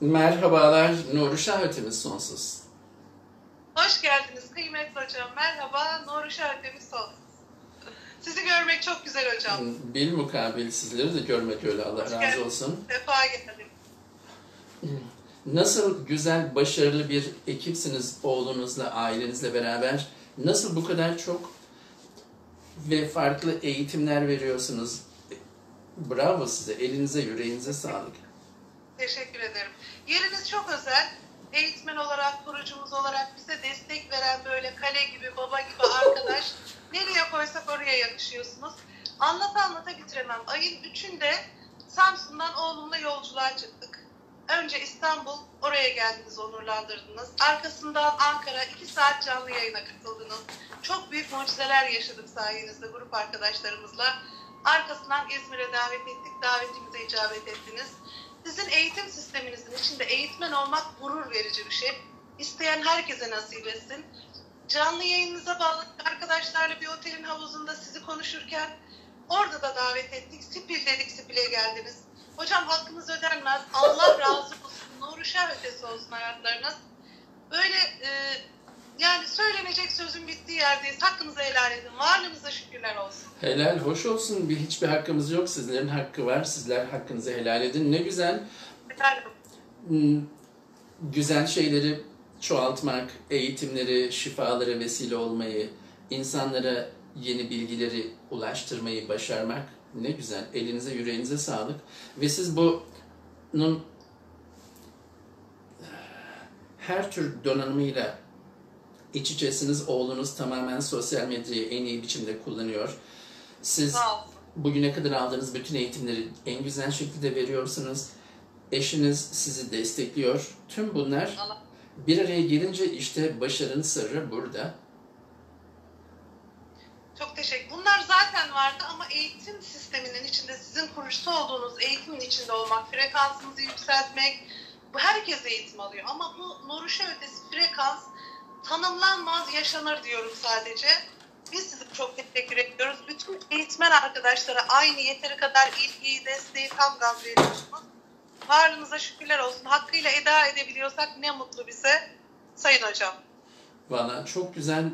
Merhabalar, Nuri Şahvetimiz sonsuz. Hoş geldiniz kıymetli hocam. Merhaba, Nuri Şahitemiz sonsuz. Sizi görmek çok güzel hocam. Bil mukabil sizleri de görmek öyle Allah Hoş razı olsun. Sefa getirdim. Nasıl güzel, başarılı bir ekipsiniz oğlunuzla, ailenizle beraber. Nasıl bu kadar çok ve farklı eğitimler veriyorsunuz. Bravo size, elinize, yüreğinize sağlık. Teşekkür ederim. Yeriniz çok özel. Eğitmen olarak, kurucumuz olarak bize destek veren böyle kale gibi, baba gibi arkadaş. Nereye koysak oraya yakışıyorsunuz. Anlata anlata bitiremem. Ayın 3'ünde Samsun'dan oğlumla yolculuğa çıktık. Önce İstanbul, oraya geldiniz, onurlandırdınız. Arkasından Ankara, 2 saat canlı yayına katıldınız. Çok büyük mucizeler yaşadık sayenizde grup arkadaşlarımızla. Arkasından İzmir'e davet ettik, davetimize icabet ettiniz. Sizin eğitim sisteminizin içinde eğitmen olmak gurur verici bir şey. İsteyen herkese nasip etsin. Canlı yayınınıza bağlı arkadaşlarla bir otelin havuzunda sizi konuşurken orada da davet ettik. Spil dedik, Spil'e geldiniz. Hocam hakkınız ödenmez. Allah razı olsun. Nuru şer ötesi olsun hayatlarınız. Böyle e, yani söylenecek sözün bittiği yerdeyiz. Hakkınızı helal edin. Varlığınıza şükürler olsun. Helal, hoş olsun. Bir hiçbir hakkımız yok. Sizlerin hakkı var. Sizler hakkınızı helal edin. Ne güzel. Helal. Hmm, güzel şeyleri çoğaltmak, eğitimleri, şifalara vesile olmayı, insanlara yeni bilgileri ulaştırmayı başarmak ne güzel. Elinize, yüreğinize sağlık. Ve siz bunun her tür donanımıyla iç içesiniz. Oğlunuz tamamen sosyal medyayı en iyi biçimde kullanıyor. Siz bugüne kadar aldığınız bütün eğitimleri en güzel şekilde veriyorsunuz. Eşiniz sizi destekliyor. Tüm bunlar bir araya gelince işte başarının sırrı burada. Çok teşekkür. Bunlar zaten vardı ama eğitim sisteminin içinde sizin kurucusu olduğunuz eğitimin içinde olmak, frekansınızı yükseltmek, bu herkes eğitim alıyor. Ama bu Noruşa ötesi frekans tanımlanmaz yaşanır diyorum sadece. Biz size çok teşekkür ediyoruz. Bütün eğitmen arkadaşlara aynı yeteri kadar ilgiyi, desteği tam gaz veriyorsunuz. Varlığınıza şükürler olsun. Hakkıyla eda edebiliyorsak ne mutlu bize. Sayın Hocam. Valla çok güzel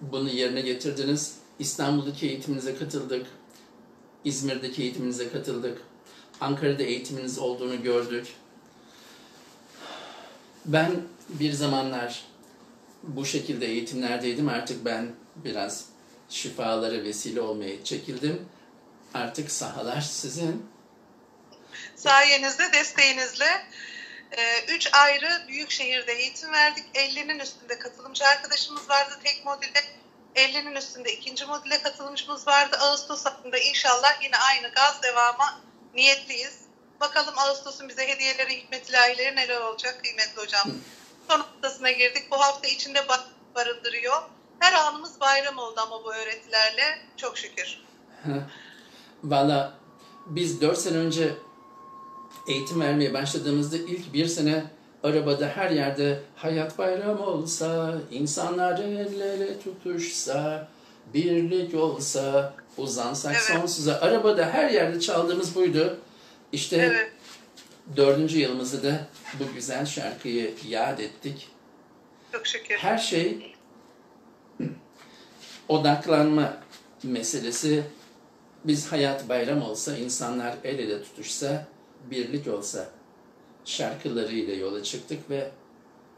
bunu yerine getirdiniz. İstanbul'daki eğitiminize katıldık. İzmir'deki eğitiminize katıldık. Ankara'da eğitiminiz olduğunu gördük. Ben bir zamanlar bu şekilde eğitimlerdeydim. Artık ben biraz şifalara vesile olmaya çekildim. Artık sahalar sizin. Sayenizde, desteğinizle 3 ayrı büyük şehirde eğitim verdik. 50'nin üstünde katılımcı arkadaşımız vardı tek modüle. 50'nin üstünde ikinci modüle katılımcımız vardı. Ağustos ayında inşallah yine aynı gaz devama niyetliyiz. Bakalım Ağustos'un bize hediyeleri, hikmet ilahileri neler olacak kıymetli hocam. Son haftasına girdik. Bu hafta içinde ba- barındırıyor. Her anımız bayram oldu ama bu öğretilerle. Çok şükür. Valla biz 4 sene önce eğitim vermeye başladığımızda ilk bir sene arabada her yerde hayat bayramı olsa, insanlar el ele tutuşsa, birlik olsa, uzansak Evet. sonsuza. Arabada her yerde çaldığımız buydu. İşte Evet. Dördüncü yılımızda da bu güzel şarkıyı yad ettik. Çok şükür. Her şey odaklanma meselesi. Biz hayat bayram olsa, insanlar el ele tutuşsa, birlik olsa şarkılarıyla yola çıktık ve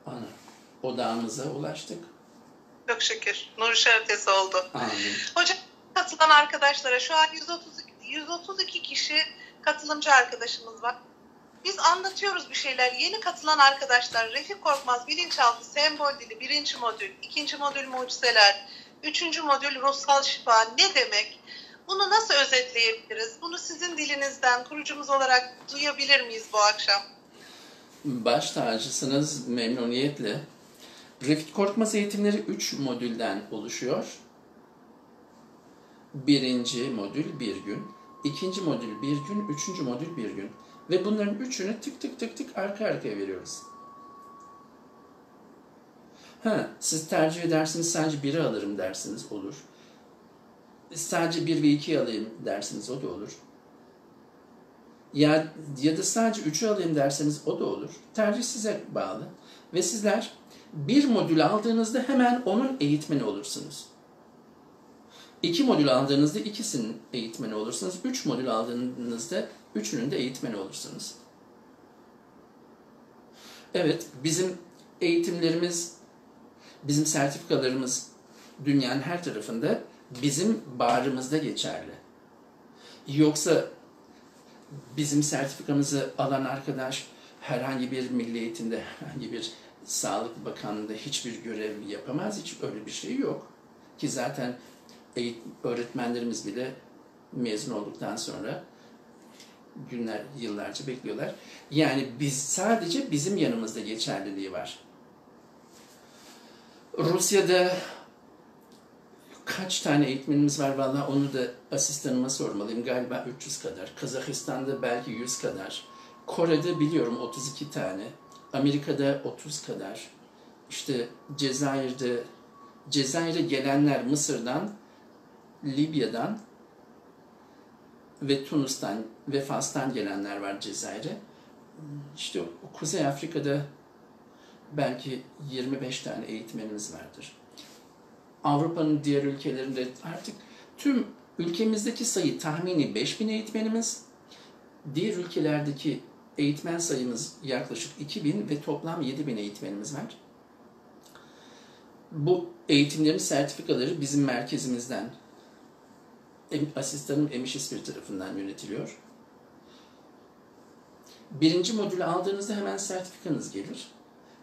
ana, odağımıza ulaştık. Çok şükür. Nur şertesi oldu. Amin. Hocam katılan arkadaşlara şu an 130, 132 kişi katılımcı arkadaşımız var. Biz anlatıyoruz bir şeyler. Yeni katılan arkadaşlar Refik Korkmaz bilinçaltı sembol dili birinci modül, ikinci modül mucizeler, üçüncü modül ruhsal şifa ne demek? Bunu nasıl özetleyebiliriz? Bunu sizin dilinizden kurucumuz olarak duyabilir miyiz bu akşam? Baş tacısınız memnuniyetle. Refik Korkmaz eğitimleri 3 modülden oluşuyor. Birinci modül bir gün, ikinci modül bir gün, üçüncü modül bir gün. Ve bunların üçünü tık tık tık tık arka arkaya veriyoruz. Ha, siz tercih edersiniz sadece biri alırım dersiniz olur. Sadece bir ve iki alayım dersiniz o da olur. Ya, ya da sadece 3'ü alayım derseniz o da olur. Tercih size bağlı. Ve sizler bir modül aldığınızda hemen onun eğitmeni olursunuz. İki modül aldığınızda ikisinin eğitmeni olursunuz. Üç modül aldığınızda üçünün de eğitmeni olursunuz. Evet, bizim eğitimlerimiz, bizim sertifikalarımız dünyanın her tarafında bizim bağrımızda geçerli. Yoksa bizim sertifikamızı alan arkadaş herhangi bir milli eğitimde, herhangi bir Sağlık Bakanlığı'nda hiçbir görev yapamaz. Hiç öyle bir şey yok. Ki zaten öğretmenlerimiz bile mezun olduktan sonra günler, yıllarca bekliyorlar. Yani biz sadece bizim yanımızda geçerliliği var. Rusya'da kaç tane eğitmenimiz var valla onu da asistanıma sormalıyım. Galiba 300 kadar. Kazakistan'da belki 100 kadar. Kore'de biliyorum 32 tane. Amerika'da 30 kadar. İşte Cezayir'de Cezayir'e gelenler Mısır'dan, Libya'dan ve Tunus'tan ve Fas'tan gelenler var Cezayir'e. İşte Kuzey Afrika'da belki 25 tane eğitmenimiz vardır. Avrupa'nın diğer ülkelerinde artık tüm ülkemizdeki sayı tahmini 5000 eğitmenimiz, diğer ülkelerdeki eğitmen sayımız yaklaşık 2000 ve toplam 7000 eğitmenimiz var. Bu eğitimlerin sertifikaları bizim merkezimizden, asistanım Emiş İspir tarafından yönetiliyor. Birinci modülü aldığınızda hemen sertifikanız gelir.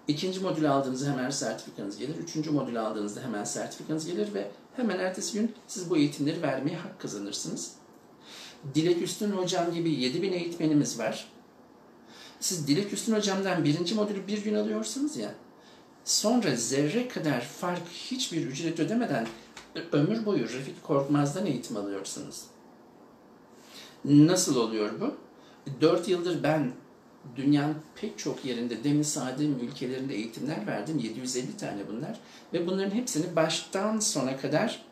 İkinci modülü aldığınızda hemen sertifikanız gelir. Üçüncü modülü aldığınızda hemen sertifikanız gelir ve hemen ertesi gün siz bu eğitimleri vermeye hak kazanırsınız. Dilek Üstün Hocam gibi 7000 eğitmenimiz var. Siz Dilek Üstün Hocam'dan birinci modülü bir gün alıyorsunuz ya, sonra zerre kadar fark hiçbir ücret ödemeden ömür boyu Refik Korkmaz'dan eğitim alıyorsunuz. Nasıl oluyor bu? Dört yıldır ben dünyanın pek çok yerinde demin saydığım ülkelerinde eğitimler verdim. 750 tane bunlar. Ve bunların hepsini baştan sona kadar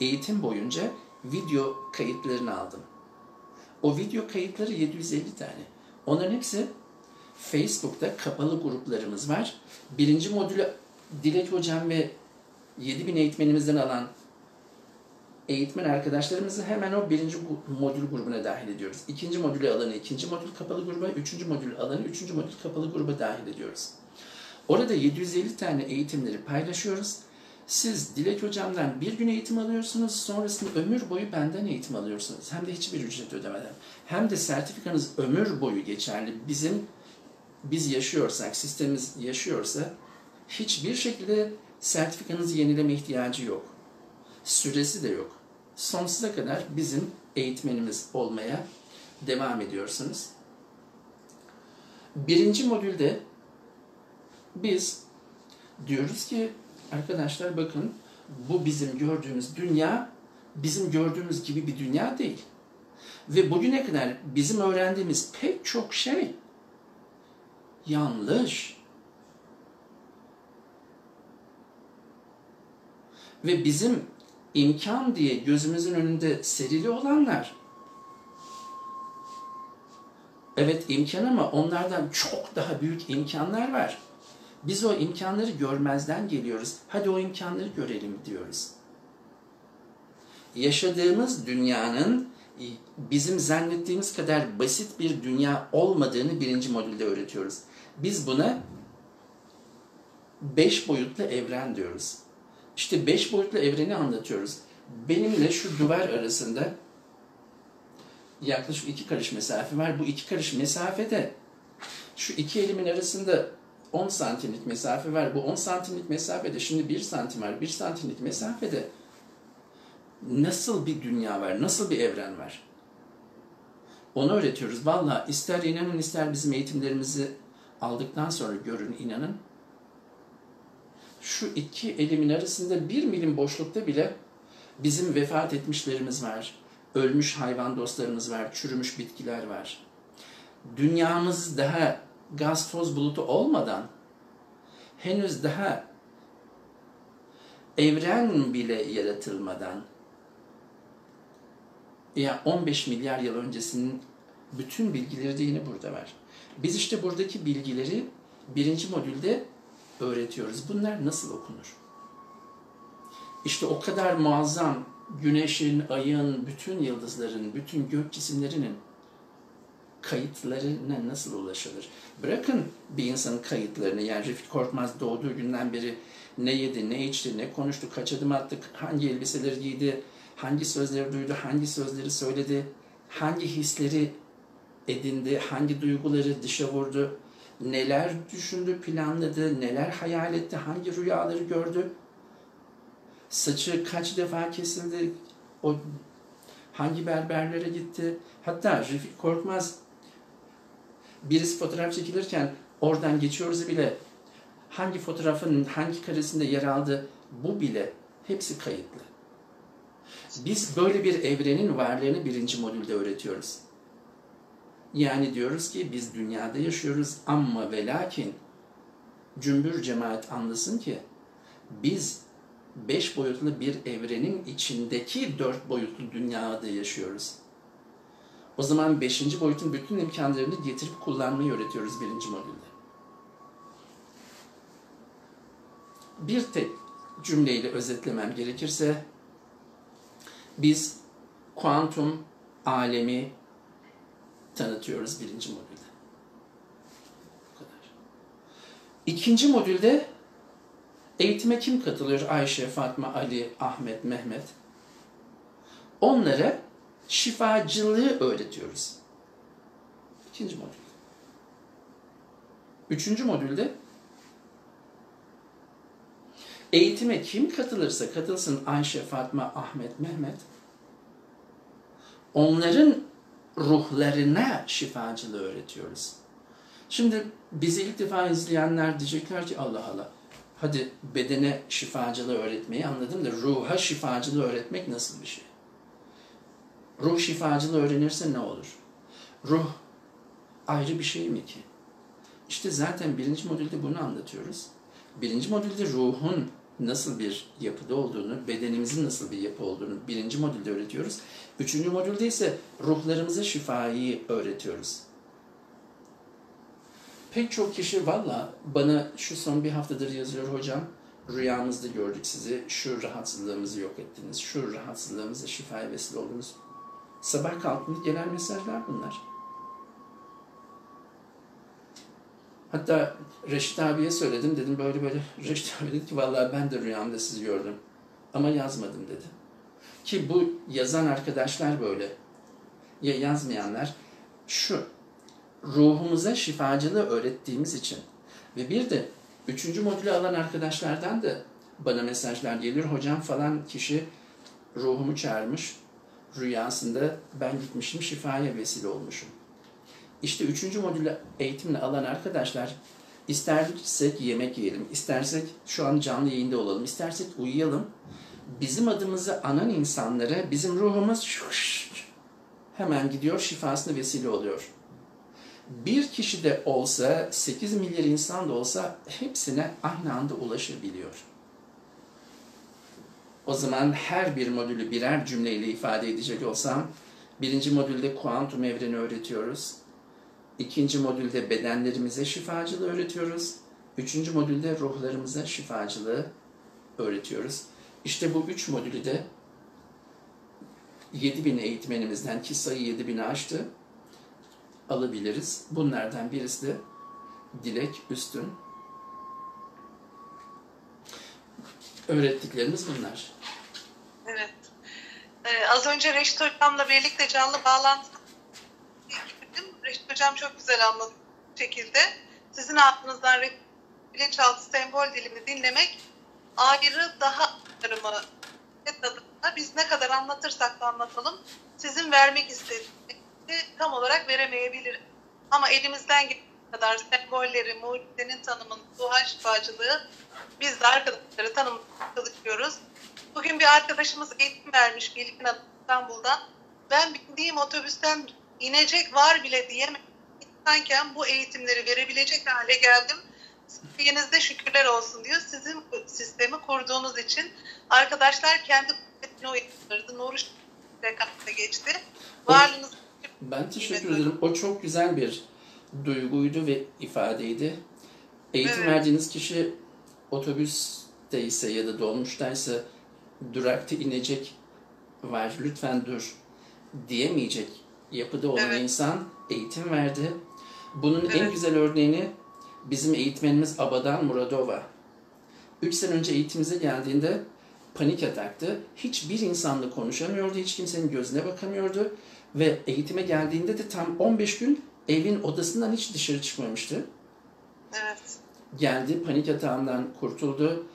eğitim boyunca video kayıtlarını aldım. O video kayıtları 750 tane. Onların hepsi Facebook'ta kapalı gruplarımız var. Birinci modülü Dilek Hocam ve 7000 eğitmenimizden alan eğitmen arkadaşlarımızı hemen o birinci modül grubuna dahil ediyoruz. İkinci modülü alanı ikinci modül kapalı gruba, üçüncü modül alanı üçüncü modül kapalı gruba dahil ediyoruz. Orada 750 tane eğitimleri paylaşıyoruz. Siz Dilek Hocam'dan bir gün eğitim alıyorsunuz, sonrasında ömür boyu benden eğitim alıyorsunuz. Hem de hiçbir ücret ödemeden. Hem de sertifikanız ömür boyu geçerli. Bizim, biz yaşıyorsak, sistemimiz yaşıyorsa hiçbir şekilde sertifikanızı yenileme ihtiyacı yok. Süresi de yok sonsuza kadar bizim eğitmenimiz olmaya devam ediyorsunuz. Birinci modülde biz diyoruz ki arkadaşlar bakın bu bizim gördüğümüz dünya bizim gördüğümüz gibi bir dünya değil. Ve bugüne kadar bizim öğrendiğimiz pek çok şey yanlış. Ve bizim imkan diye gözümüzün önünde serili olanlar evet imkan ama onlardan çok daha büyük imkanlar var. Biz o imkanları görmezden geliyoruz. Hadi o imkanları görelim diyoruz. Yaşadığımız dünyanın bizim zannettiğimiz kadar basit bir dünya olmadığını birinci modülde öğretiyoruz. Biz buna beş boyutlu evren diyoruz. İşte beş boyutlu evreni anlatıyoruz. Benimle şu duvar arasında yaklaşık iki karış mesafe var. Bu iki karış mesafede şu iki elimin arasında 10 santimlik mesafe var. Bu 10 santimlik mesafede şimdi 1 santim var. 1 santimlik mesafede nasıl bir dünya var? Nasıl bir evren var? Onu öğretiyoruz. Valla ister inanın ister bizim eğitimlerimizi aldıktan sonra görün inanın şu iki elimin arasında bir milim boşlukta bile bizim vefat etmişlerimiz var. Ölmüş hayvan dostlarımız var, çürümüş bitkiler var. Dünyamız daha gaz toz bulutu olmadan henüz daha evren bile yaratılmadan ya 15 milyar yıl öncesinin Bütün bilgileri de yine burada var. Biz işte buradaki bilgileri birinci modülde öğretiyoruz. Bunlar nasıl okunur? İşte o kadar muazzam güneşin, ayın, bütün yıldızların, bütün gök cisimlerinin kayıtlarına nasıl ulaşılır? Bırakın bir insanın kayıtlarını, yani Refik Korkmaz doğduğu günden beri ne yedi, ne içti, ne konuştu, kaç adım attık, hangi elbiseleri giydi, hangi sözleri duydu, hangi sözleri söyledi, hangi hisleri edindi, hangi duyguları dışa vurdu, neler düşündü, planladı, neler hayal etti, hangi rüyaları gördü, saçı kaç defa kesildi, o hangi berberlere gitti. Hatta Refik Korkmaz birisi fotoğraf çekilirken oradan geçiyoruz bile hangi fotoğrafın hangi karesinde yer aldı bu bile hepsi kayıtlı. Biz böyle bir evrenin varlığını birinci modülde öğretiyoruz. Yani diyoruz ki biz dünyada yaşıyoruz ama ve lakin cümbür cemaat anlasın ki biz beş boyutlu bir evrenin içindeki dört boyutlu dünyada yaşıyoruz. O zaman beşinci boyutun bütün imkanlarını getirip kullanmayı öğretiyoruz birinci modülde. Bir tek cümleyle özetlemem gerekirse biz kuantum alemi tanıtıyoruz birinci modülde. Bu kadar. İkinci modülde eğitime kim katılıyor? Ayşe, Fatma, Ali, Ahmet, Mehmet. Onlara şifacılığı öğretiyoruz. İkinci modül. Üçüncü modülde eğitime kim katılırsa katılsın Ayşe, Fatma, Ahmet, Mehmet onların ruhlarına şifacılığı öğretiyoruz. Şimdi bizi ilk defa izleyenler diyecekler ki Allah Allah hadi bedene şifacılığı öğretmeyi anladım da ruha şifacılığı öğretmek nasıl bir şey? Ruh şifacılığı öğrenirse ne olur? Ruh ayrı bir şey mi ki? İşte zaten birinci modülde bunu anlatıyoruz. Birinci modülde ruhun nasıl bir yapıda olduğunu, bedenimizin nasıl bir yapı olduğunu birinci modülde öğretiyoruz. Üçüncü modülde ise ruhlarımıza şifayı öğretiyoruz. Pek çok kişi valla bana şu son bir haftadır yazıyor hocam. Rüyamızda gördük sizi, şu rahatsızlığımızı yok ettiniz, şu rahatsızlığımıza şifaya vesile oldunuz. Sabah kalktığında gelen mesajlar bunlar. Hatta Reşit abiye söyledim dedim böyle böyle. Reşit abi dedi ki vallahi ben de rüyamda sizi gördüm. Ama yazmadım dedi. Ki bu yazan arkadaşlar böyle. Ya yazmayanlar şu ruhumuza şifacılığı öğrettiğimiz için ve bir de üçüncü modülü alan arkadaşlardan da bana mesajlar geliyor. Hocam falan kişi ruhumu çağırmış. Rüyasında ben gitmişim şifaya vesile olmuşum. İşte üçüncü modülü eğitimle alan arkadaşlar istersek yemek yiyelim, istersek şu an canlı yayında olalım, istersek uyuyalım. Bizim adımızı anan insanlara bizim ruhumuz hemen gidiyor şifasına vesile oluyor. Bir kişi de olsa, 8 milyar insan da olsa hepsine aynı anda ulaşabiliyor. O zaman her bir modülü birer cümleyle ifade edecek olsam, birinci modülde kuantum evreni öğretiyoruz. İkinci modülde bedenlerimize şifacılığı öğretiyoruz. Üçüncü modülde ruhlarımıza şifacılığı öğretiyoruz. İşte bu üç modülü de 7000 eğitmenimizden ki sayı 7000'i aştı alabiliriz. Bunlardan birisi de Dilek Üstün. Öğrettiklerimiz bunlar. Evet. Ee, az önce Reşit Hocam'la birlikte canlı bağlantı girdim. Reşit Hocam çok güzel anlattı şekilde. Sizin aklınızdan bilinçaltı sembol dilimi dinlemek ayrı daha aktarımı tadında biz ne kadar anlatırsak da anlatalım sizin vermek istediğinizi tam olarak veremeyebilir. Ama elimizden geldiği kadar sembolleri, mucizenin tanımını, duha şifacılığı biz de arkadaşları tanımlamaya çalışıyoruz. Bugün bir arkadaşımız eğitim vermiş Bilgin İstanbul'dan. Ben bindiğim otobüsten inecek var bile diyemedim. İnsanken bu eğitimleri verebilecek hale geldim. Sayenizde şükürler olsun diyor. Sizin sistemi kurduğunuz için arkadaşlar kendi kuvvetini uyandırdı. Nuru frekansa geçti. Varlığınız Ben teşekkür ederim. O çok güzel bir duyguydu ve ifadeydi. Eğitim Evet. verdiğiniz kişi otobüsteyse ya da dolmuştaysa durakta inecek var lütfen dur diyemeyecek yapıda olan Evet. insan eğitim verdi. Bunun en Evet. güzel örneğini bizim eğitmenimiz Abadan Muradova. 3 sene önce eğitimimize geldiğinde panik ataktı. Hiçbir insanla konuşamıyordu, hiç kimsenin gözüne bakamıyordu. Ve eğitime geldiğinde de tam 15 gün evin odasından hiç dışarı çıkmamıştı. Evet. Geldi, panik atağından kurtuldu.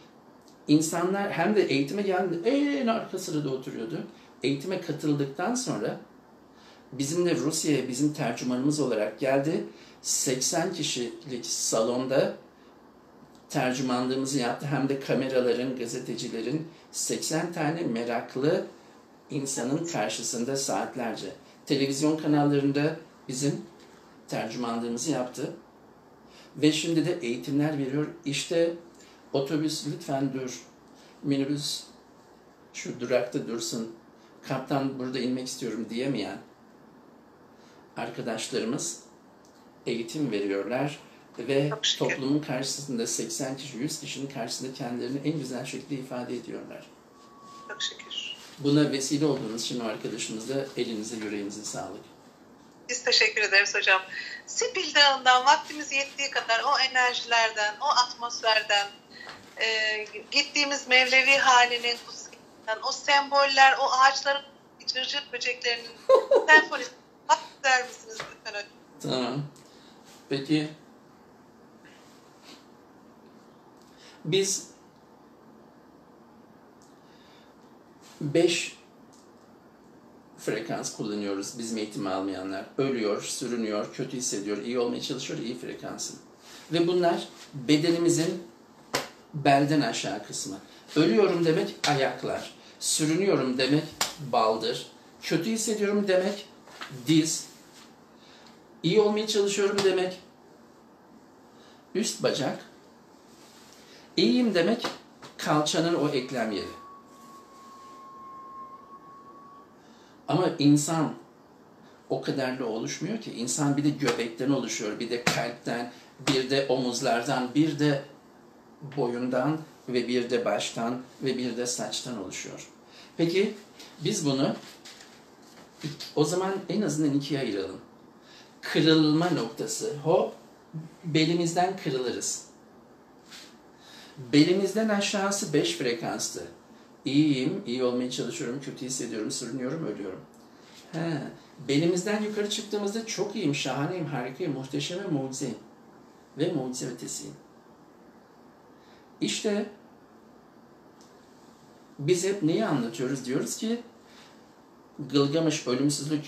İnsanlar hem de eğitime geldi, en arka sırada oturuyordu. Eğitime katıldıktan sonra bizimle Rusya'ya bizim tercümanımız olarak geldi. 80 kişilik salonda tercümanlığımızı yaptı. Hem de kameraların, gazetecilerin 80 tane meraklı insanın karşısında saatlerce. Televizyon kanallarında bizim tercümanlığımızı yaptı. Ve şimdi de eğitimler veriyor. İşte otobüs lütfen dur. Minibüs şu durakta dursun. Kaptan burada inmek istiyorum diyemeyen arkadaşlarımız eğitim veriyorlar ve toplumun karşısında 80 kişi, 100 kişinin karşısında kendilerini en güzel şekilde ifade ediyorlar. Çok şükür. Buna vesile olduğunuz için o arkadaşımıza elinize yüreğinize sağlık. Biz teşekkür ederiz hocam. Sipil Dağı'ndan vaktimiz yettiği kadar o enerjilerden, o atmosferden, e, gittiğimiz Mevlevi halinin o semboller, o ağaçların cırcır böceklerinin senfonisi der misiniz lütfen hocam? Tamam. Peki biz 5 frekans kullanıyoruz bizim eğitim almayanlar. Ölüyor, sürünüyor, kötü hissediyor, iyi olmaya çalışıyor, iyi frekansın. Ve bunlar bedenimizin belden aşağı kısmı. Ölüyorum demek ayaklar. Sürünüyorum demek baldır. Kötü hissediyorum demek diz. İyi olmaya çalışıyorum demek üst bacak. İyiyim demek kalçanın o eklem yeri. Ama insan o kadar da oluşmuyor ki. İnsan bir de göbekten oluşuyor, bir de kalpten, bir de omuzlardan, bir de boyundan ve bir de baştan ve bir de saçtan oluşuyor. Peki biz bunu o zaman en azından ikiye ayıralım. Kırılma noktası. Hop belimizden kırılırız. Belimizden aşağısı 5 frekanstı. İyiyim, iyi olmaya çalışıyorum, kötü hissediyorum, sürünüyorum, ölüyorum. He, belimizden yukarı çıktığımızda çok iyiyim, şahaneyim, harikayım, muhteşem ve mucizeyim. Ve mucize ötesiyim. İşte biz hep neyi anlatıyoruz? Diyoruz ki Gılgamış ölümsüzlük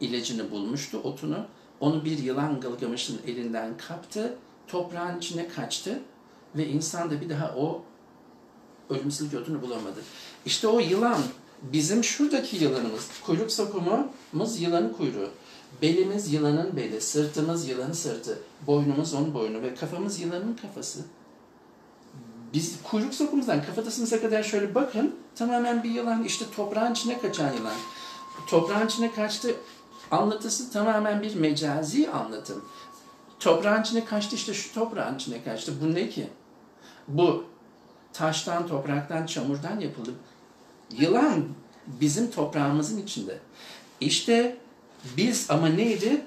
ilacını bulmuştu, otunu. Onu bir yılan Gılgamış'ın elinden kaptı, toprağın içine kaçtı ve insan da bir daha o ölümsüzlük otunu bulamadı. İşte o yılan bizim şuradaki yılanımız, kuyruk sokumumuz yılanın kuyruğu. Belimiz yılanın beli, sırtımız yılanın sırtı, boynumuz onun boynu ve kafamız yılanın kafası. Biz kuyruk sokumuzdan kafatasımıza kadar şöyle bakın, tamamen bir yılan, işte toprağın içine kaçan yılan. Toprağın içine kaçtı anlatısı tamamen bir mecazi anlatım. Toprağın içine kaçtı, işte şu toprağın içine kaçtı. Bu ne ki? Bu taştan, topraktan, çamurdan yapıldı. Yılan bizim toprağımızın içinde. İşte biz ama neydi?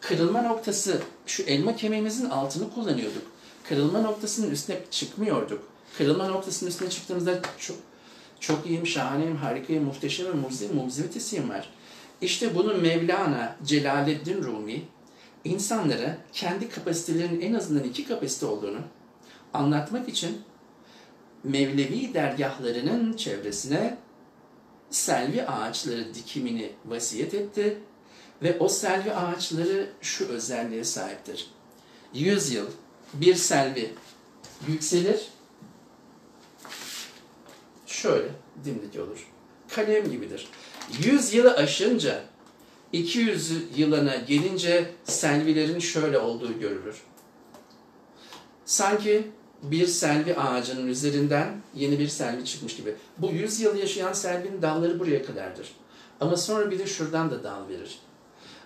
Kırılma noktası, şu elma kemiğimizin altını kullanıyorduk. Kırılma noktasının üstüne çıkmıyorduk. Kırılma noktasının üstüne çıktığımızda çok, çok iyiyim, şahaneyim, harikayım, muhteşem ve mucize, mucize ötesiyim var. İşte bunu Mevlana Celaleddin Rumi insanlara kendi kapasitelerinin en azından iki kapasite olduğunu anlatmak için Mevlevi dergahlarının çevresine selvi ağaçları dikimini vasiyet etti ve o selvi ağaçları şu özelliğe sahiptir. Yüz yıl bir selvi yükselir, şöyle dimdik olur. Kalem gibidir. Yüz yılı aşınca, 200 yılına gelince selvilerin şöyle olduğu görülür. Sanki bir selvi ağacının üzerinden yeni bir selvi çıkmış gibi. Bu 100 yıl yaşayan selvinin dalları buraya kadardır. Ama sonra bir de şuradan da dal verir.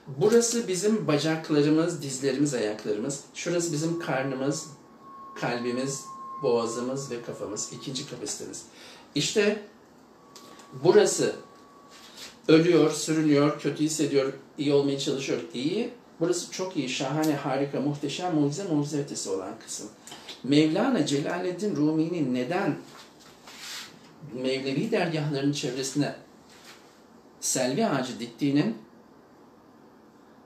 Burası bizim bacaklarımız, dizlerimiz, ayaklarımız. Şurası bizim karnımız, kalbimiz, boğazımız ve kafamız. ikinci kapasitemiz. İşte burası ölüyor, sürünüyor, kötü hissediyor, iyi olmaya çalışıyor. İyi. Burası çok iyi, şahane, harika, muhteşem, mucize, mucize ötesi olan kısım. Mevlana Celaleddin Rumi'nin neden Mevlevi dergahlarının çevresine selvi ağacı diktiğinin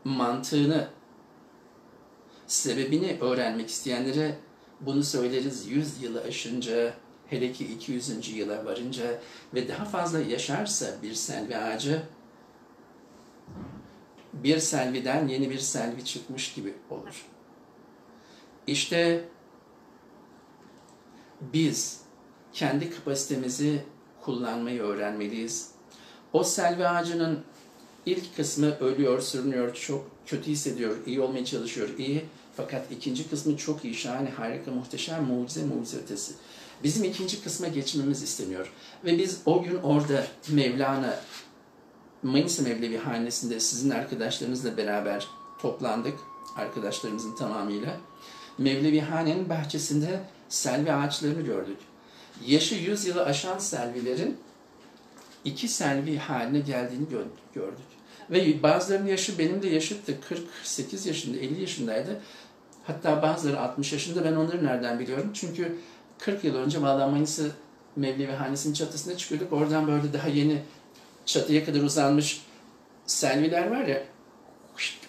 mantığını, sebebini öğrenmek isteyenlere bunu söyleriz 100 yılı aşınca, hele ki 200. yıla varınca ve daha fazla yaşarsa bir selvi ağacı, bir selviden yeni bir selvi çıkmış gibi olur. İşte biz kendi kapasitemizi kullanmayı öğrenmeliyiz. O selvi ağacının ilk kısmı ölüyor, sürünüyor, çok kötü hissediyor, iyi olmaya çalışıyor, iyi. Fakat ikinci kısmı çok iyi, şahane, harika, muhteşem, mucize, mucize ötesi. Bizim ikinci kısma geçmemiz isteniyor. Ve biz o gün orada Mevlana, Manisa Mevlevi Hanesi'nde sizin arkadaşlarınızla beraber toplandık. Arkadaşlarımızın tamamıyla. Mevlevi Hane'nin bahçesinde selvi ağaçlarını gördük. Yaşı 100 yılı aşan selvilerin iki selvi haline geldiğini gördük. Ve bazılarının yaşı benim de yaşıttı. 48 yaşında, 50 yaşındaydı. Hatta bazıları 60 yaşında. Ben onları nereden biliyorum? Çünkü 40 yıl önce Valla Manisa Mevlevi Hanesi'nin çatısına çıkıyorduk. Oradan böyle daha yeni çatıya kadar uzanmış selviler var ya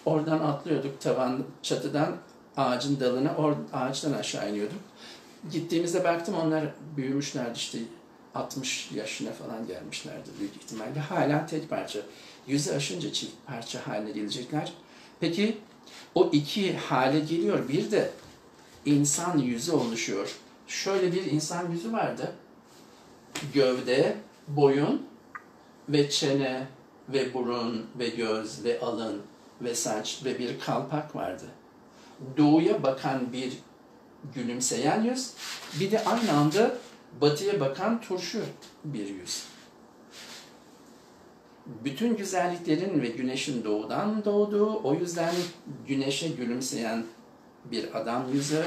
oradan atlıyorduk tavan çatıdan ağacın dalına or, ağaçtan aşağı iniyorduk. Gittiğimizde baktım onlar büyümüşlerdi işte 60 yaşına falan gelmişlerdi büyük ihtimalle. Hala tek parça. Yüzü aşınca çift parça haline gelecekler. Peki o iki hale geliyor. Bir de insan yüzü oluşuyor. Şöyle bir insan yüzü vardı. Gövde, boyun ve çene ve burun ve göz ve alın ve saç ve bir kalpak vardı. Doğuya bakan bir gülümseyen yüz, bir de aynı anda batıya bakan turşu bir yüz. Bütün güzelliklerin ve güneşin doğudan doğduğu, o yüzden güneşe gülümseyen bir adam yüzü,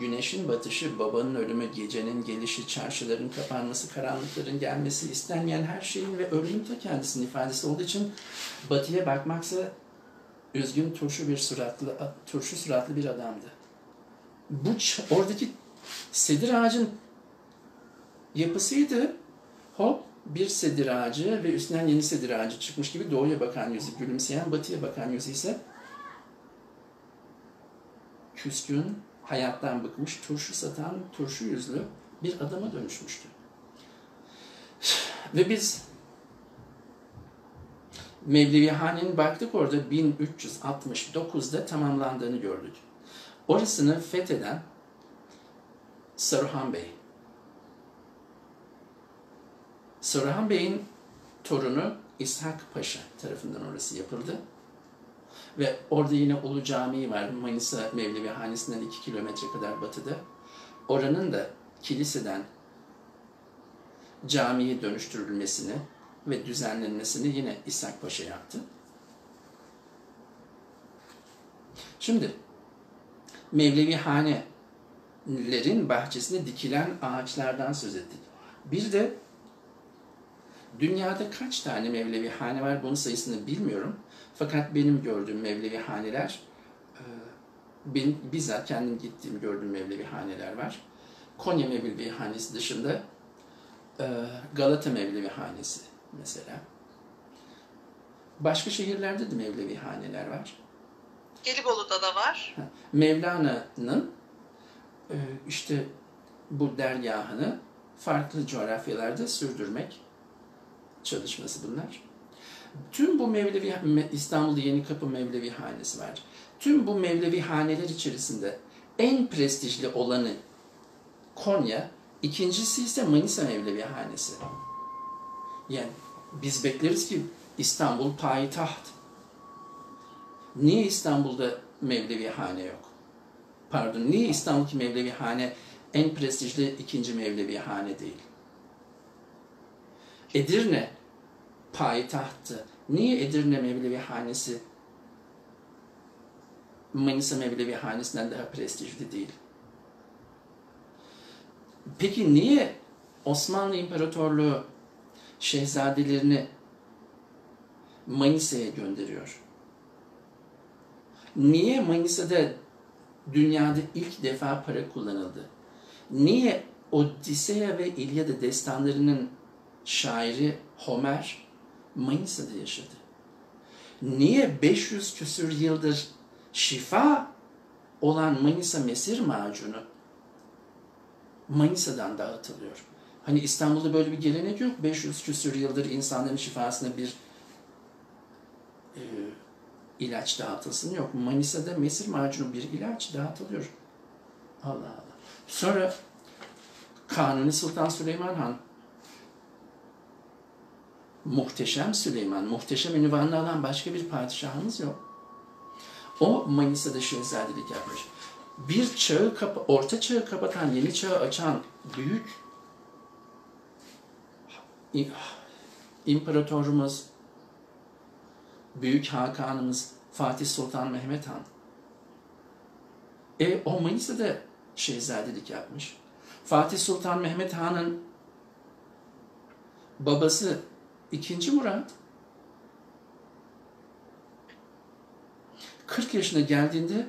güneşin batışı, babanın ölümü, gecenin gelişi, çarşıların kapanması, karanlıkların gelmesi, istenmeyen her şeyin ve ölümün de kendisinin ifadesi olduğu için batıya bakmaksa üzgün turşu bir suratlı, turşu suratlı bir adamdı. Bu oradaki sedir ağacın yapısıydı. Hop bir sedir ağacı ve üstünden yeni sedir ağacı çıkmış gibi doğuya bakan yüzü, gülümseyen batıya bakan yüzü ise küskün, hayattan bıkmış, turşu satan, turşu yüzlü bir adama dönüşmüştü. Ve biz Mevlevihane'nin baktık orada 1369'da tamamlandığını gördük. Orasını fetheden Saruhan Bey. Saruhan Bey'in torunu İshak Paşa tarafından orası yapıldı. Ve orada yine Ulu Camii var. Manisa Mevlevi Hanesi'nden 2 kilometre kadar batıda. Oranın da kiliseden camiye dönüştürülmesini ve düzenlenmesini yine İshak Paşa yaptı. Şimdi Mevlevi hanelerin bahçesine dikilen ağaçlardan söz ettik. Bir de dünyada kaç tane Mevlevi hane var bunun sayısını bilmiyorum. Fakat benim gördüğüm Mevlevi haneler, e, benim bizzat kendim gittiğim gördüğüm Mevlevi haneler var. Konya Mevlevi Hanesi dışında e, Galata Mevlevi Hanesi mesela. Başka şehirlerde de Mevlevi haneler var. Gelibolu'da da var. Mevlana'nın e, işte bu dergahını farklı coğrafyalarda sürdürmek çalışması bunlar. Tüm bu Mevlevi, İstanbul'da Yeni Kapı Mevlevi Hanesi var. Tüm bu Mevlevi haneler içerisinde en prestijli olanı Konya, ikincisi ise Manisa Mevlevi Hanesi. Yani biz bekleriz ki İstanbul payitaht. Niye İstanbul'da Mevlevi hane yok? Pardon, niye İstanbul'daki Mevlevi hane en prestijli ikinci Mevlevi hane değil? Edirne payitahtı. Niye Edirne Mevlevi Hanesi Manisa Mevlevi Hanesi'nden daha prestijli değil? Peki niye Osmanlı İmparatorluğu şehzadelerini Manisa'ya gönderiyor? Niye Manisa'da dünyada ilk defa para kullanıldı? Niye Odisea ve İlyada destanlarının şairi Homer Manisa'da yaşadı? Niye 500 küsür yıldır şifa olan Manisa mesir macunu Manisa'dan dağıtılıyor? Hani İstanbul'da böyle bir gelenek yok. 500 küsür yıldır insanların şifasına bir e, ilaç dağıtılsın yok. Manisa'da mesir macunu bir ilaç dağıtılıyor. Allah Allah. Sonra Kanuni Sultan Süleyman Han Muhteşem Süleyman, muhteşem ünvanını alan başka bir padişahımız yok. O Manisa'da şehzadelik yapmış. Bir çağı, kapa orta çağı kapatan, yeni çağı açan büyük imparatorumuz, büyük Hakanımız Fatih Sultan Mehmet Han. E o Manisa'da şehzadelik yapmış. Fatih Sultan Mehmet Han'ın babası 2. Murat 40 yaşına geldiğinde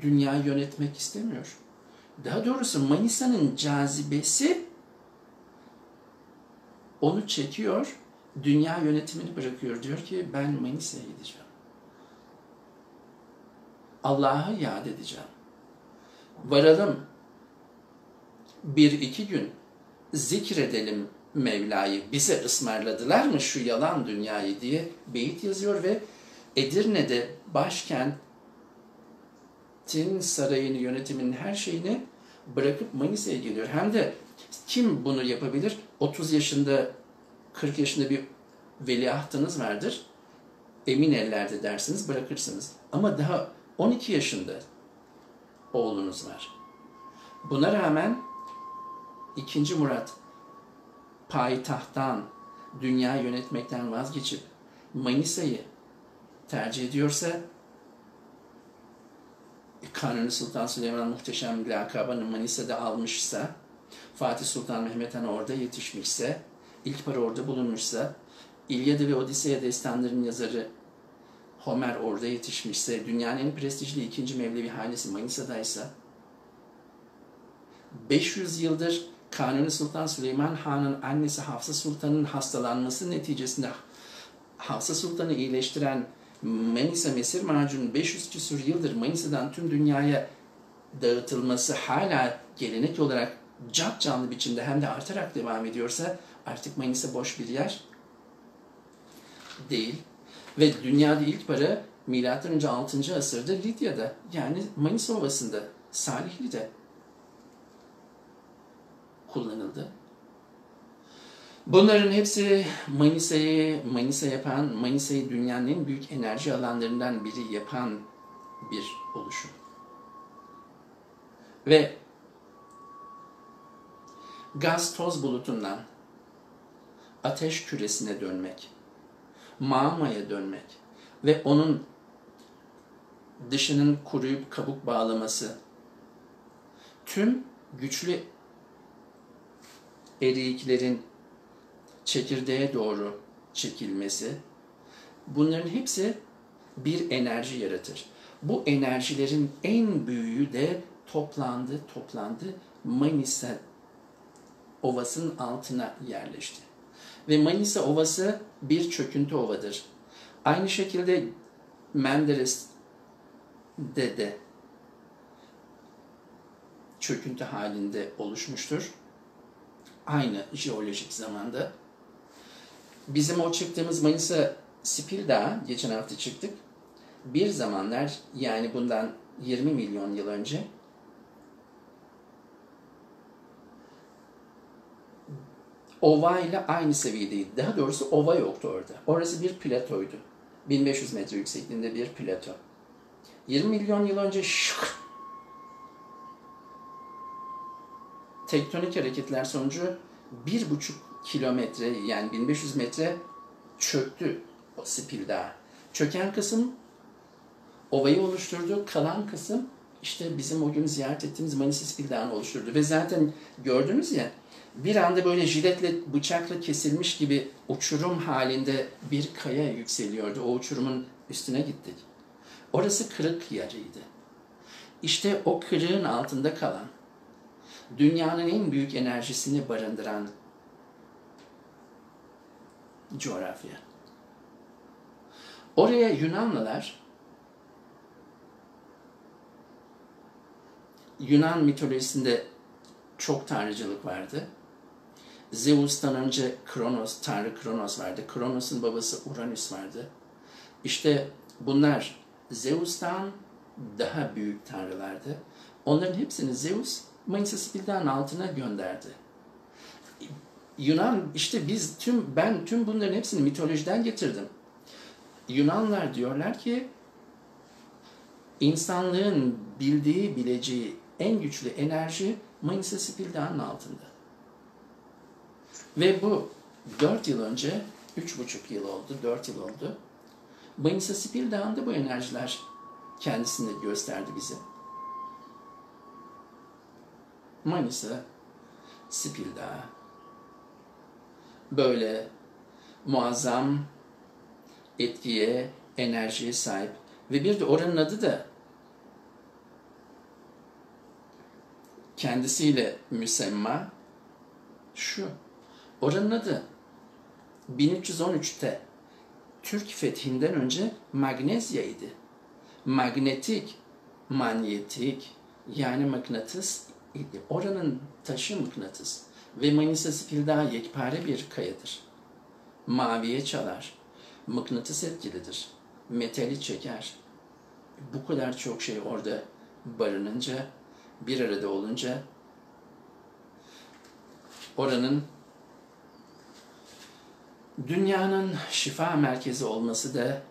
dünyayı yönetmek istemiyor. Daha doğrusu Manisa'nın cazibesi onu çekiyor, dünya yönetimini bırakıyor. Diyor ki ben Manisa'ya gideceğim. Allah'ı yad edeceğim. Varalım bir iki gün zikredelim Mevla'yı. Bize ısmarladılar mı şu yalan dünyayı diye beyit yazıyor ve Edirne'de başkentin sarayını, yönetiminin her şeyini bırakıp Manisa'ya geliyor. Hem de kim bunu yapabilir? 30 yaşında, 40 yaşında bir veliahtınız vardır. Emin ellerde dersiniz, bırakırsınız. Ama daha 12 yaşında oğlunuz var. Buna rağmen 2. Murat payitahttan, dünya yönetmekten vazgeçip Manisa'yı tercih ediyorsa Kanuni Sultan Süleyman muhteşem lakabını Manisa'da almışsa, Fatih Sultan Mehmet Han orada yetişmişse, ilk para orada bulunmuşsa, İlyada ve Odiseya destanlarının yazarı Homer orada yetişmişse, dünyanın en prestijli ikinci Mevlevi hanesi Manisa'daysa, 500 yıldır Kanuni Sultan Süleyman Han'ın annesi Hafsa Sultan'ın hastalanması neticesinde Hafsa Sultan'ı iyileştiren Manisa mesir macunun 500 küsur yıldır Manisa'dan tüm dünyaya dağıtılması hala gelenek olarak cap canlı biçimde hem de artarak devam ediyorsa artık Manisa boş bir yer değil. Ve dünyada ilk para M.Ö. 6. asırda Lidya'da yani Manisa Ovası'nda Salihli'de kullanıldı. Bunların hepsi Manisa'yı Manisa yapan, Manisa'yı dünyanın en büyük enerji alanlarından biri yapan bir oluşum. Ve gaz toz bulutundan ateş küresine dönmek, mağmaya dönmek ve onun dışının kuruyup kabuk bağlaması, tüm güçlü eriklerin çekirdeğe doğru çekilmesi, bunların hepsi bir enerji yaratır. Bu enerjilerin en büyüğü de toplandı, toplandı Manisa Ovası'nın altına yerleşti. Ve Manisa Ovası bir çöküntü ovadır. Aynı şekilde Menderes'de de çöküntü halinde oluşmuştur. Aynı jeolojik zamanda. Bizim o çıktığımız Manisa Spil Dağı, geçen hafta çıktık. Bir zamanlar yani bundan 20 milyon yıl önce ova ile aynı seviyedeydi. Daha doğrusu ova yoktu orada. Orası bir platoydu. 1500 metre yüksekliğinde bir plato. 20 milyon yıl önce şık, tektonik hareketler sonucu bir buçuk kilometre yani 1500 metre çöktü o Spil Dağı. Çöken kısım ovayı oluşturdu. Kalan kısım işte bizim o gün ziyaret ettiğimiz Manisa Spil Dağı'nı oluşturdu. Ve zaten gördünüz ya bir anda böyle jiletle bıçakla kesilmiş gibi uçurum halinde bir kaya yükseliyordu. O uçurumun üstüne gittik. Orası kırık yarıydı. İşte o kırığın altında kalan, dünyanın en büyük enerjisini barındıran coğrafya. Oraya Yunanlılar Yunan mitolojisinde çok tanrıcılık vardı. Zeus'tan önce Kronos, Tanrı Kronos vardı. Kronos'un babası Uranüs vardı. İşte bunlar Zeus'tan daha büyük tanrılardı. Onların hepsini Zeus Manisa Spil'den altına gönderdi. Yunan işte biz tüm ben tüm bunların hepsini mitolojiden getirdim. Yunanlar diyorlar ki insanlığın bildiği bileceği en güçlü enerji Manisa Spil Dağı'nın altında. Ve bu dört yıl önce, üç buçuk yıl oldu, dört yıl oldu. Manisa Spil Dağı'nda bu enerjiler kendisini gösterdi bize. Manisa Dağı. Böyle muazzam etkiye, enerjiye sahip. Ve bir de oranın adı da kendisiyle müsemma şu. Oranın adı 1313'te Türk fethinden önce Magnezya'ydı. Magnetik, manyetik yani mıknatıs idi. Oranın taşı mıknatıs ve Manisa Spildağ yekpare bir kayadır. Maviye çalar, mıknatıs etkilidir, metali çeker. Bu kadar çok şey orada barınınca bir arada olunca oranın dünyanın şifa merkezi olması da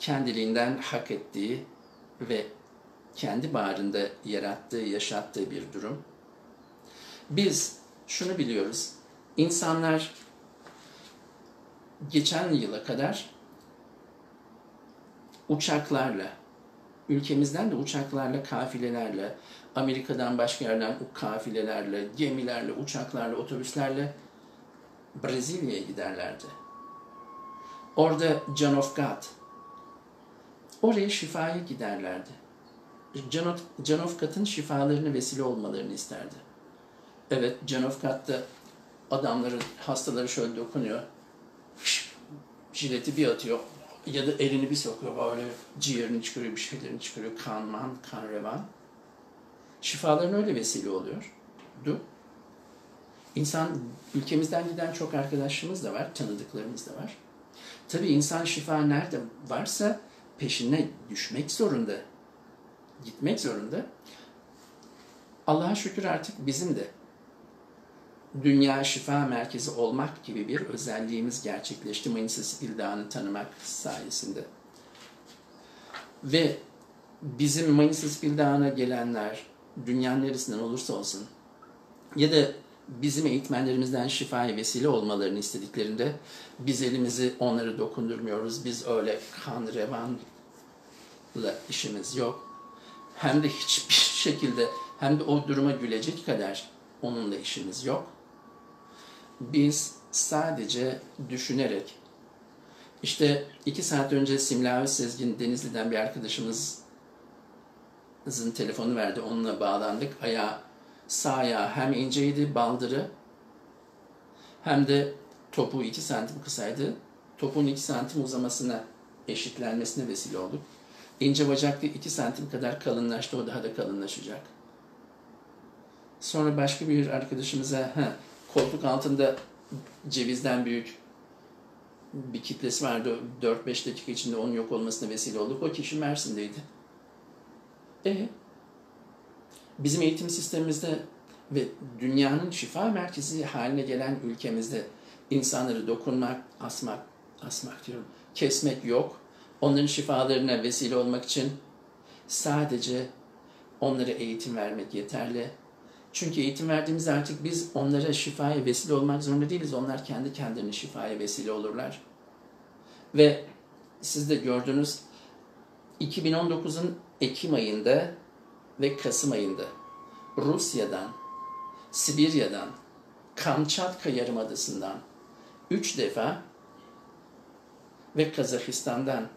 kendiliğinden hak ettiği ve kendi bağrında yarattığı, yaşattığı bir durum. Biz şunu biliyoruz. İnsanlar geçen yıla kadar uçaklarla, ülkemizden de uçaklarla, kafilelerle, Amerika'dan başka yerden kafilelerle, gemilerle, uçaklarla, otobüslerle Brezilya'ya giderlerdi. Orada John of God, oraya şifaya giderlerdi. God'ın şifalarını vesile olmalarını isterdi. Evet, God'da adamların, hastaları şöyle dokunuyor. Jileti bir atıyor, ya da elini bir sokuyor böyle ciğerini çıkarıyor, bir şeylerini çıkarıyor. Kan, man, kan revan. Şifaların öyle vesile oluyor. Du. İnsan, ülkemizden giden çok arkadaşımız da var, tanıdıklarımız da var. Tabii insan şifa nerede varsa peşine düşmek zorunda. Gitmek zorunda. Allah'a şükür artık bizim de dünya şifa merkezi olmak gibi bir özelliğimiz gerçekleşti Manisa Sipil Dağı'nı tanımak sayesinde. Ve bizim Manisa Dağı'na gelenler dünyanın neresinden olursa olsun ya da bizim eğitmenlerimizden şifaya vesile olmalarını istediklerinde biz elimizi onları dokundurmuyoruz. Biz öyle kan revanla işimiz yok. Hem de hiçbir şekilde hem de o duruma gülecek kadar onunla işimiz yok biz sadece düşünerek işte iki saat önce Simla Sezgin Denizli'den bir arkadaşımızın telefonu verdi. Onunla bağlandık. Ayağı, sağ ayağı hem inceydi, baldırı hem de topu iki santim kısaydı. Topun iki santim uzamasına, eşitlenmesine vesile olduk. İnce bacaklı iki santim kadar kalınlaştı. O daha da kalınlaşacak. Sonra başka bir arkadaşımıza, ha, koltuk altında cevizden büyük bir kitlesi vardı. 4-5 dakika içinde onun yok olmasına vesile olduk. O kişi Mersin'deydi. E bizim eğitim sistemimizde ve dünyanın şifa merkezi haline gelen ülkemizde insanları dokunmak, asmak, asmak diyorum, kesmek yok. Onların şifalarına vesile olmak için sadece onlara eğitim vermek yeterli Çünkü eğitim verdiğimizde artık biz onlara şifaya vesile olmak zorunda değiliz. Onlar kendi kendilerine şifaya vesile olurlar. Ve siz de gördünüz 2019'un Ekim ayında ve Kasım ayında Rusya'dan, Sibirya'dan, Kamçatka Yarımadası'ndan üç defa ve Kazakistan'dan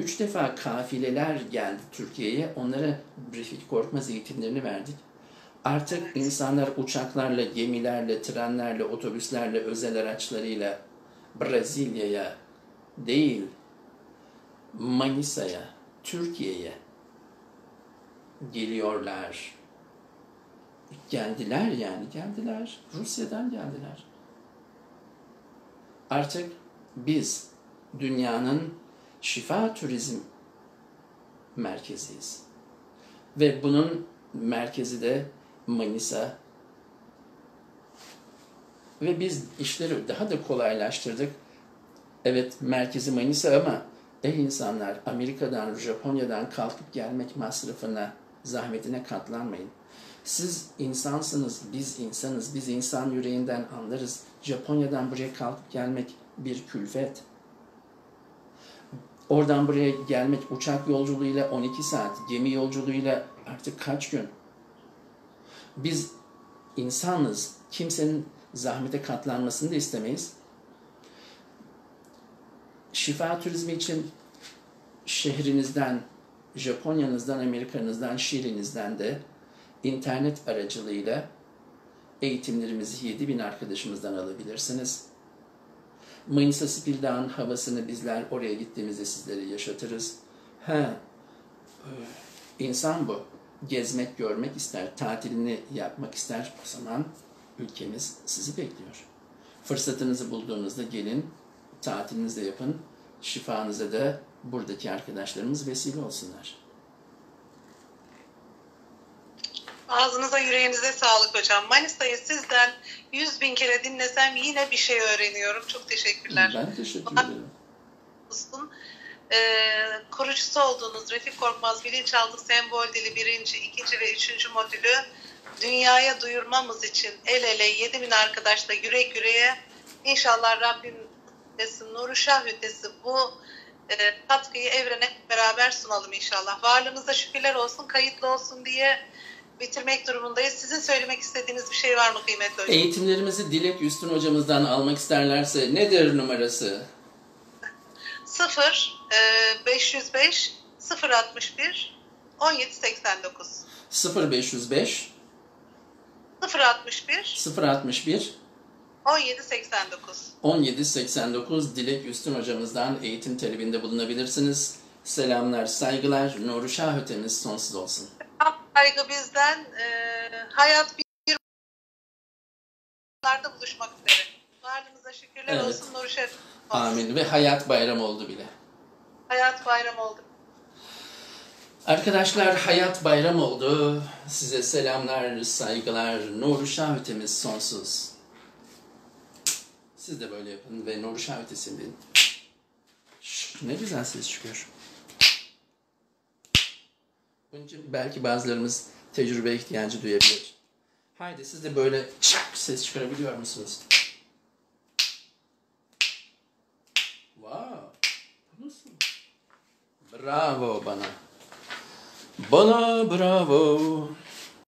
üç defa kafileler geldi Türkiye'ye. Onlara Refik Korkmaz eğitimlerini verdik. Artık insanlar uçaklarla, gemilerle, trenlerle, otobüslerle, özel araçlarıyla Brezilya'ya değil, Manisa'ya, Türkiye'ye geliyorlar. Geldiler yani, geldiler. Rusya'dan geldiler. Artık biz dünyanın şifa turizm merkeziyiz. Ve bunun merkezi de Manisa. Ve biz işleri daha da kolaylaştırdık. Evet merkezi Manisa ama ey insanlar Amerika'dan, Japonya'dan kalkıp gelmek masrafına, zahmetine katlanmayın. Siz insansınız, biz insanız, biz insan yüreğinden anlarız. Japonya'dan buraya kalkıp gelmek bir külfet. Oradan buraya gelmek uçak yolculuğuyla 12 saat, gemi yolculuğuyla artık kaç gün? Biz insanız. Kimsenin zahmete katlanmasını da istemeyiz. Şifa turizmi için şehrinizden, Japonya'nızdan, Amerika'nızdan, Şili'nizden de internet aracılığıyla eğitimlerimizi 7000 arkadaşımızdan alabilirsiniz. Manisa Spildağ'ın havasını bizler oraya gittiğimizde sizlere yaşatırız. Ha, insan bu. Gezmek, görmek ister, tatilini yapmak ister. O zaman ülkemiz sizi bekliyor. Fırsatınızı bulduğunuzda gelin, tatilinizi de yapın. Şifanıza da buradaki arkadaşlarımız vesile olsunlar. Ağzınıza yüreğinize sağlık hocam. Manisa'yı sizden yüz bin kere dinlesem yine bir şey öğreniyorum. Çok teşekkürler. Ben teşekkür ederim. Ee, kurucusu olduğunuz Refik Korkmaz Bilinçaltı Sembol Dili birinci, ikinci ve üçüncü modülü dünyaya duyurmamız için el ele 7000 arkadaşla yürek yüreğe inşallah Rabbim Nuru Şah Hütesi bu e, katkıyı evrene beraber sunalım inşallah. Varlığınıza şükürler olsun, kayıtlı olsun diye bitirmek durumundayız. Sizin söylemek istediğiniz bir şey var mı kıymetli hocam? Eğitimlerimizi Dilek Üstün hocamızdan almak isterlerse nedir numarası? 0 e, 505 061 1789 0505 061 061 1789 1789 Dilek Üstün hocamızdan eğitim talebinde bulunabilirsiniz. Selamlar, saygılar. Nuru Şah ötemiz sonsuz olsun. Saygı bizden. E, hayat bir buluşmak üzere. Varlığınıza şükürler Evet. olsun. Nuru Şerif olsun. Amin. Ve hayat bayram oldu bile. Hayat bayram oldu. Arkadaşlar hayat bayram oldu. Size selamlar, saygılar. Nuru Şah ötemiz sonsuz. Siz de böyle yapın ve Nuru Şah ötesini dinleyin. Şşş, Ne güzel ses çıkıyor. Bunun belki bazılarımız tecrübe ihtiyacı duyabilir. Haydi siz de böyle çak ses çıkarabiliyor musunuz? Wow. Nasıl? Bravo bana. Bana bravo.